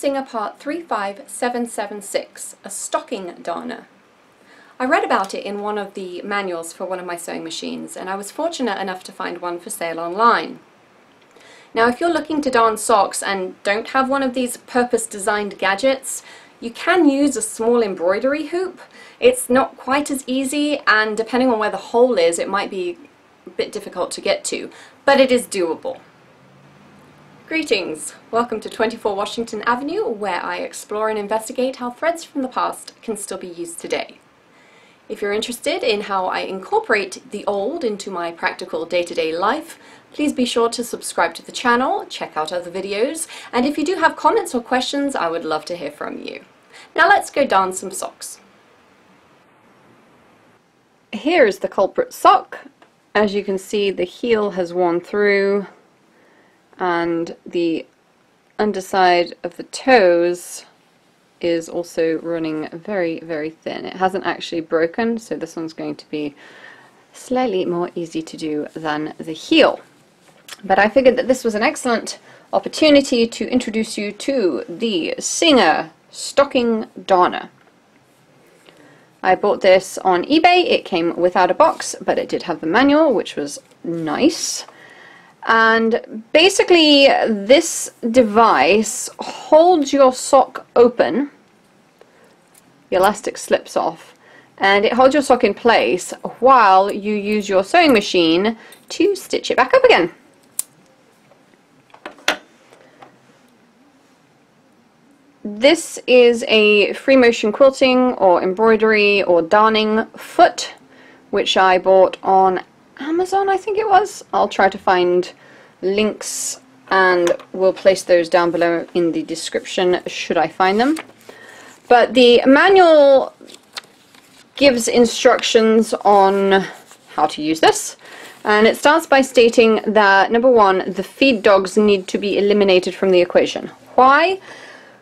Singer Part 35776, a stocking darner. I read about it in one of the manuals for one of my sewing machines and I was fortunate enough to find one for sale online. Now if you're looking to darn socks and don't have one of these purpose designed gadgets, you can use a small embroidery hoop. It's not quite as easy and depending on where the hole is it might be a bit difficult to get to, but it is doable. Greetings! Welcome to 24 Washington Avenue where I explore and investigate how threads from the past can still be used today. If you're interested in how I incorporate the old into my practical day-to-day -day life, please be sure to subscribe to the channel, check out other videos, and if you do have comments or questions, I would love to hear from you. Now let's go darn some socks. Here is the culprit sock. As you can see, the heel has worn through and the underside of the toes is also running very very thin. It hasn't actually broken so this one's going to be slightly more easy to do than the heel. But I figured that this was an excellent opportunity to introduce you to the Singer Stocking Darner. I bought this on eBay. It came without a box, but it did have the manual, which was nice. And basically this device holds your sock open, the elastic slips off, and it holds your sock in place while you use your sewing machine to stitch it back up again. This is a free motion quilting or embroidery or darning foot which I bought on Amazon, I think it was. I'll try to find links and we'll place those down below in the description should I find them. But the manual gives instructions on how to use this. And it starts by stating that, number one, the feed dogs need to be eliminated from the equation. Why?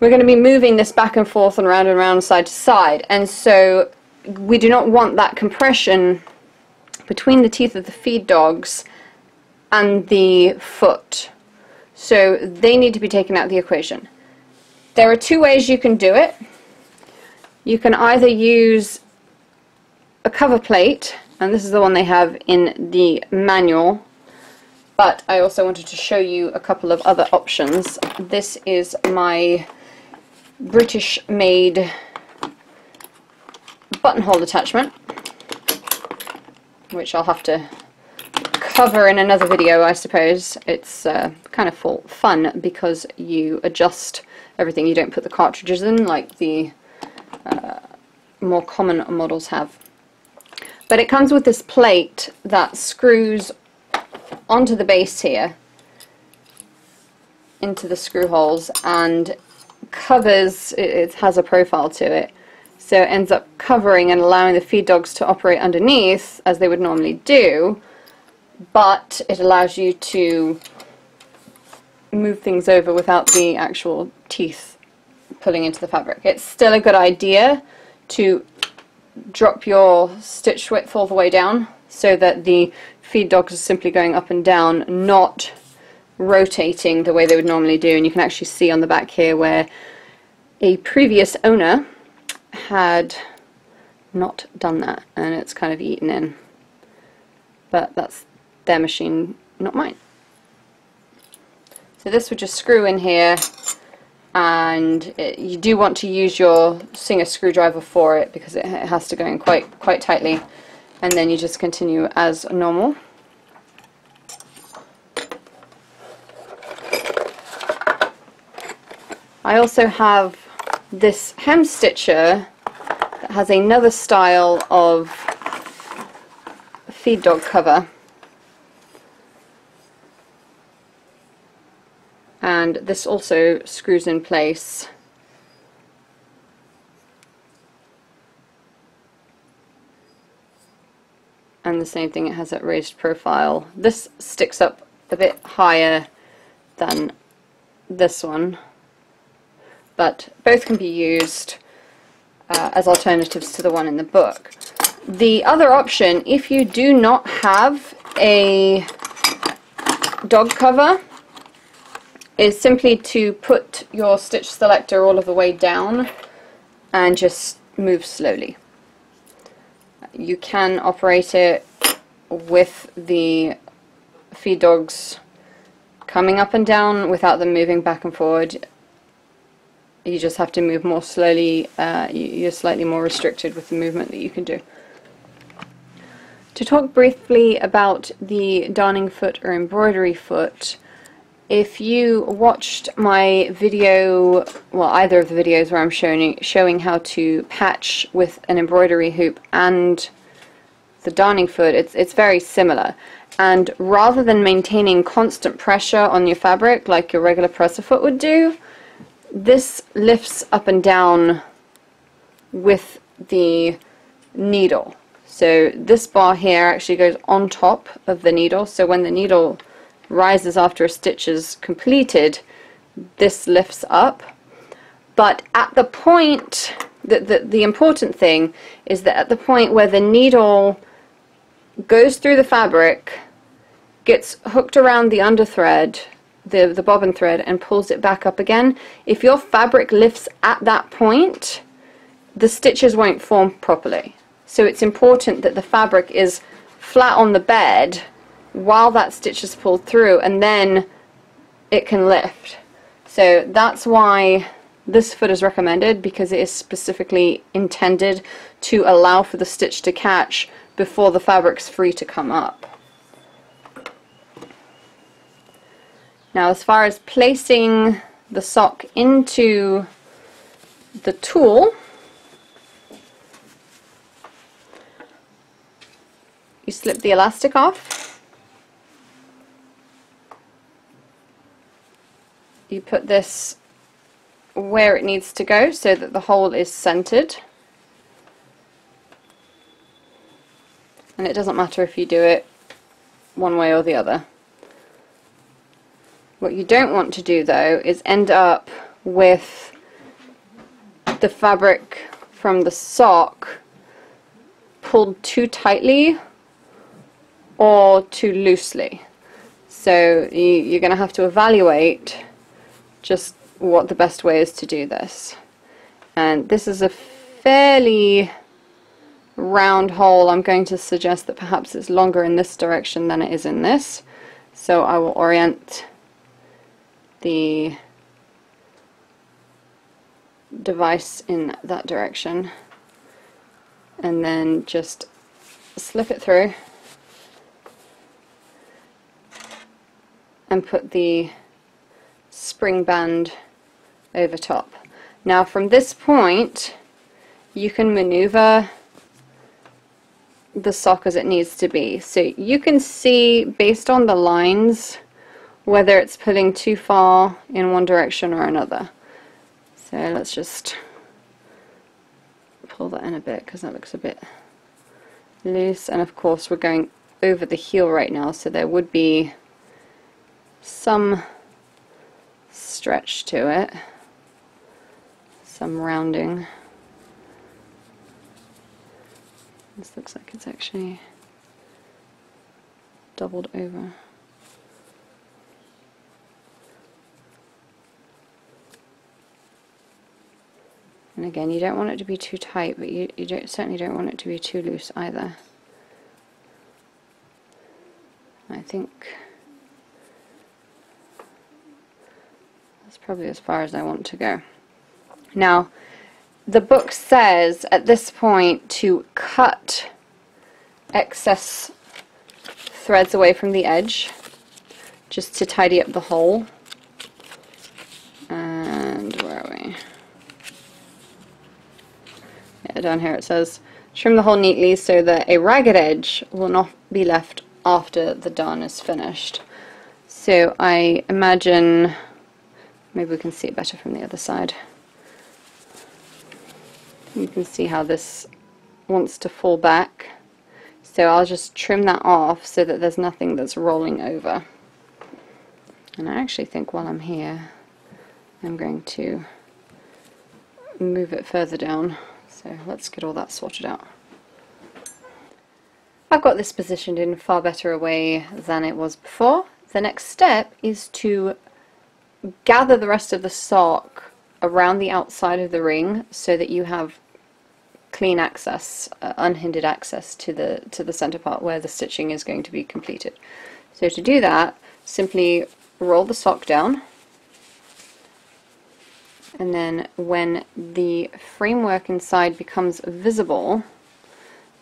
We're going to be moving this back and forth and round and round, side to side. And so we do not want that compression between the teeth of the feed dogs and the foot. So they need to be taken out of the equation. There are two ways you can do it. You can either use a cover plate, and this is the one they have in the manual, but I also wanted to show you a couple of other options. This is my British made buttonhole attachment which I'll have to cover in another video I suppose. It's uh, kind of fun because you adjust everything. You don't put the cartridges in like the uh, more common models have. But it comes with this plate that screws onto the base here into the screw holes and covers, it, it has a profile to it, so it ends up covering and allowing the feed dogs to operate underneath as they would normally do, but it allows you to move things over without the actual teeth pulling into the fabric. It's still a good idea to drop your stitch width all the way down so that the feed dogs are simply going up and down, not rotating the way they would normally do. And you can actually see on the back here where a previous owner had not done that and it's kind of eaten in. But that's their machine not mine. So this would just screw in here and it, you do want to use your Singer screwdriver for it because it, it has to go in quite quite tightly. And then you just continue as normal. I also have this hem stitcher that has another style of feed dog cover. And this also screws in place. And the same thing it has that raised profile. This sticks up a bit higher than this one but both can be used uh, as alternatives to the one in the book. The other option, if you do not have a dog cover, is simply to put your stitch selector all of the way down and just move slowly. You can operate it with the feed dogs coming up and down without them moving back and forward. You just have to move more slowly, uh, you're slightly more restricted with the movement that you can do. To talk briefly about the darning foot or embroidery foot, if you watched my video, well either of the videos where I'm showing, showing how to patch with an embroidery hoop and the darning foot, it's, it's very similar. And rather than maintaining constant pressure on your fabric like your regular presser foot would do, this lifts up and down with the needle. So this bar here actually goes on top of the needle, so when the needle rises after a stitch is completed, this lifts up. But at the point, the, the, the important thing is that at the point where the needle goes through the fabric, gets hooked around the under thread, the, the bobbin thread, and pulls it back up again, if your fabric lifts at that point, the stitches won't form properly. So it's important that the fabric is flat on the bed while that stitch is pulled through and then it can lift. So that's why this foot is recommended because it is specifically intended to allow for the stitch to catch before the fabric's free to come up. Now as far as placing the sock into the tool, you slip the elastic off you put this where it needs to go so that the hole is centered and it doesn't matter if you do it one way or the other. What you don't want to do though is end up with the fabric from the sock pulled too tightly or too loosely. So you, are going to have to evaluate just what the best way is to do this. And this is a fairly round hole. I'm going to suggest that perhaps it's longer in this direction than it is in this. So I will orient the device in that direction and then just slip it through and put the spring band over top. Now from this point you can maneuver the sock as it needs to be. So you can see based on the lines whether it's pulling too far in one direction or another. So let's just pull that in a bit because that looks a bit loose and of course we're going over the heel right now so there would be some stretch to it, some rounding. This looks like it's actually doubled over. And again, you don't want it to be too tight, but you, you don't, certainly don't want it to be too loose either. I think that's probably as far as I want to go. Now, the book says at this point to cut excess threads away from the edge just to tidy up the hole. And where are we? Yeah, down here it says trim the hole neatly so that a ragged edge will not be left after the darn is finished. So I imagine Maybe we can see it better from the other side. You can see how this wants to fall back. So I'll just trim that off so that there's nothing that's rolling over. And I actually think while I'm here, I'm going to move it further down. So let's get all that sorted out. I've got this positioned in far better a way than it was before. The next step is to gather the rest of the sock around the outside of the ring so that you have clean access, uh, unhindered access to the to the center part where the stitching is going to be completed. So to do that, simply roll the sock down and then when the framework inside becomes visible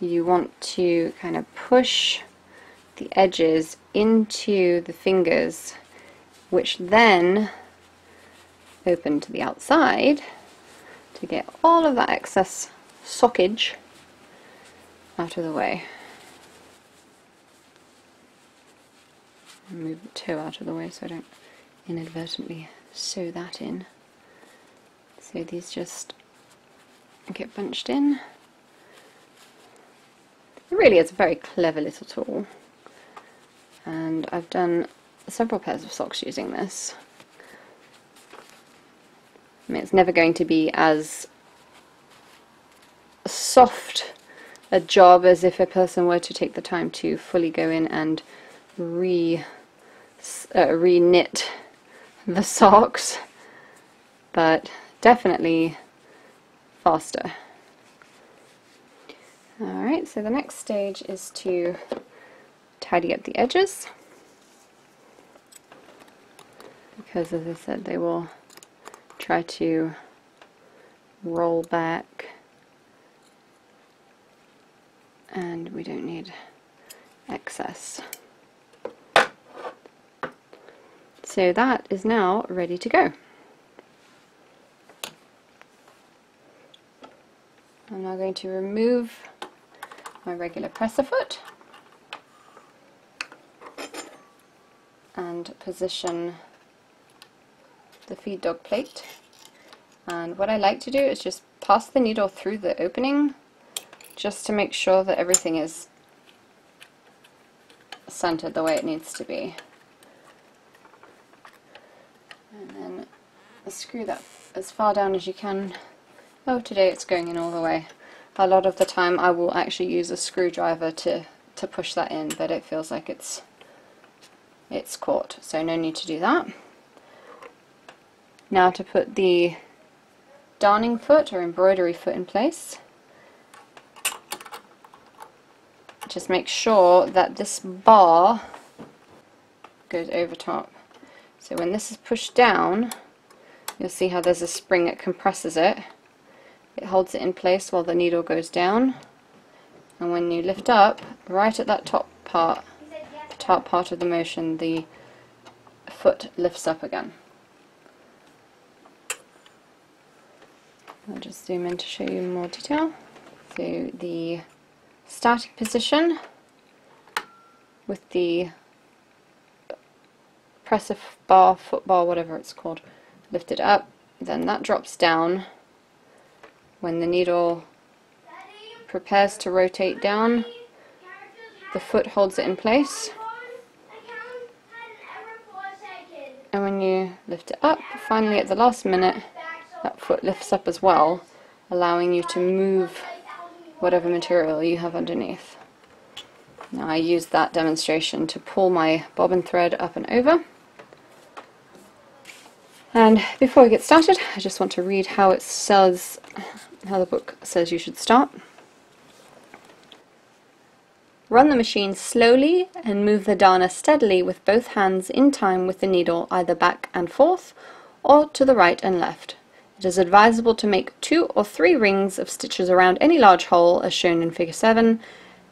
you want to kind of push the edges into the fingers which then open to the outside to get all of that excess sockage out of the way. Move the toe out of the way so I don't inadvertently sew that in. So these just get bunched in. It really is a very clever little tool and I've done several pairs of socks using this. I mean, it's never going to be as soft a job as if a person were to take the time to fully go in and re uh, re-knit the socks but definitely faster alright so the next stage is to tidy up the edges because as I said they will try to roll back and we don't need excess. So that is now ready to go. I'm now going to remove my regular presser foot and position the feed dog plate and what I like to do is just pass the needle through the opening just to make sure that everything is centered the way it needs to be. And then screw that as far down as you can. Oh, today it's going in all the way. A lot of the time I will actually use a screwdriver to, to push that in, but it feels like it's it's caught, so no need to do that. Now to put the darning foot or embroidery foot in place. just make sure that this bar goes over top. So when this is pushed down, you'll see how there's a spring that compresses it. It holds it in place while the needle goes down. And when you lift up, right at that top part, the top part of the motion, the foot lifts up again. I'll just zoom in to show you more detail. So the static position with the presser bar, foot bar, whatever it's called, lifted up. Then that drops down. When the needle prepares to rotate down, the foot holds it in place. And when you lift it up, finally at the last minute, that foot lifts up as well, allowing you to move whatever material you have underneath. Now I use that demonstration to pull my bobbin thread up and over. And before we get started, I just want to read how it says, how the book says you should start. Run the machine slowly and move the darner steadily with both hands in time with the needle either back and forth or to the right and left. It is advisable to make two or three rings of stitches around any large hole as shown in figure 7,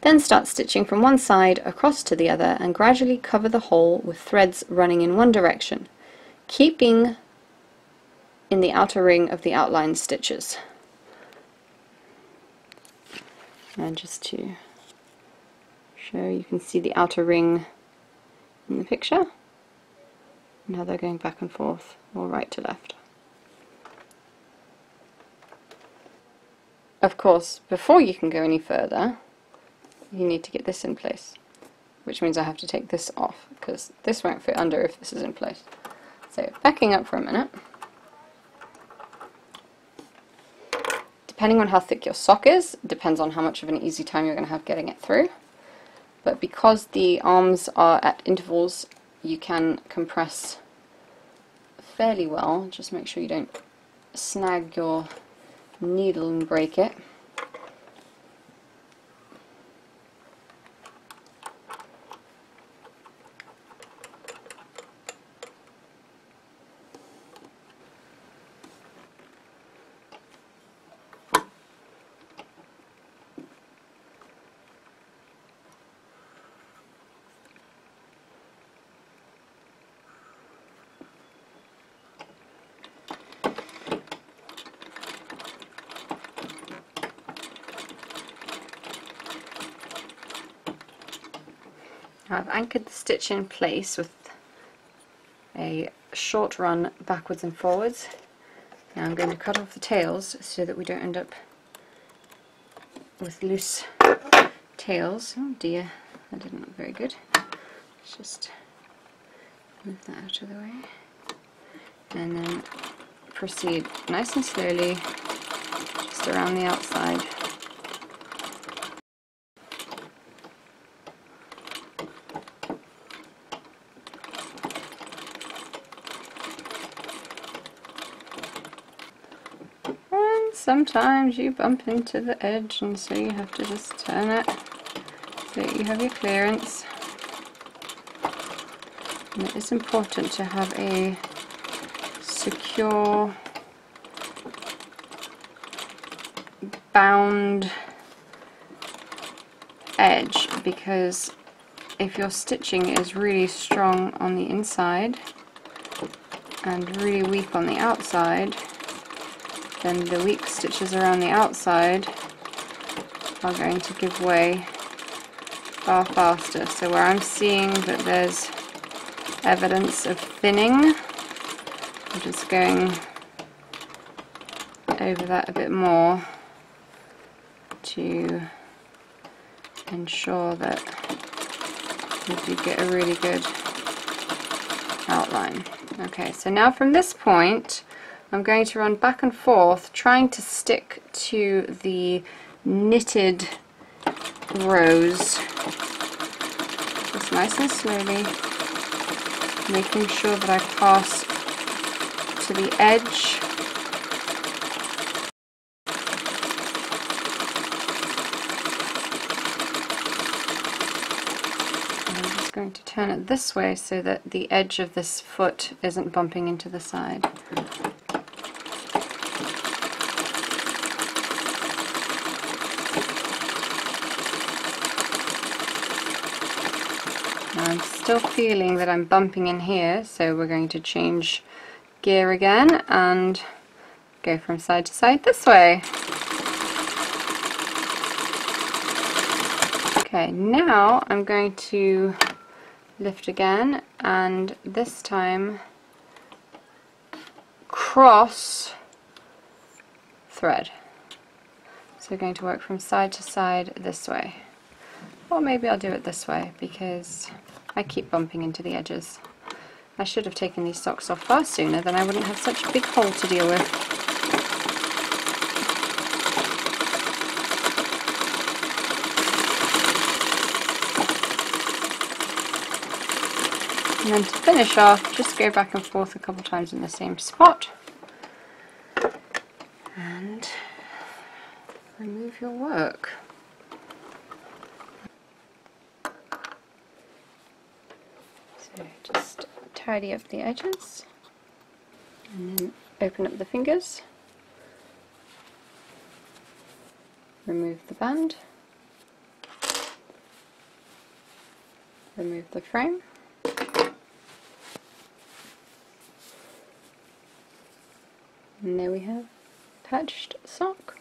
then start stitching from one side across to the other and gradually cover the hole with threads running in one direction, keeping in the outer ring of the outlined stitches. And just to show, you can see the outer ring in the picture, Now they're going back and forth, or right to left. Of course, before you can go any further, you need to get this in place, which means I have to take this off, because this won't fit under if this is in place. So, backing up for a minute. Depending on how thick your sock is, depends on how much of an easy time you're going to have getting it through. But because the arms are at intervals, you can compress fairly well. Just make sure you don't snag your needle and break it. I've anchored the stitch in place with a short run backwards and forwards. Now I'm going to cut off the tails so that we don't end up with loose tails. Oh dear, that didn't look very good. Let's just move that out of the way. And then proceed nice and slowly just around the outside. Sometimes you bump into the edge and so you have to just turn it so you have your clearance. And it is important to have a secure bound edge because if your stitching is really strong on the inside and really weak on the outside then the weak stitches around the outside are going to give way far faster. So where I'm seeing that there's evidence of thinning, I'm just going over that a bit more to ensure that we do get a really good outline. Okay, so now from this point I'm going to run back and forth trying to stick to the knitted rows just nice and slowly making sure that I pass to the edge I'm just going to turn it this way so that the edge of this foot isn't bumping into the side. I'm still feeling that I'm bumping in here so we're going to change gear again and go from side to side this way. Okay, now I'm going to lift again and this time cross thread. So we're going to work from side to side this way. Or maybe I'll do it this way because I keep bumping into the edges. I should have taken these socks off far sooner, then I wouldn't have such a big hole to deal with. And then to finish off, just go back and forth a couple times in the same spot. And remove your work. Just tidy up the edges. And then open up the fingers, remove the band, remove the frame, and there we have patched sock.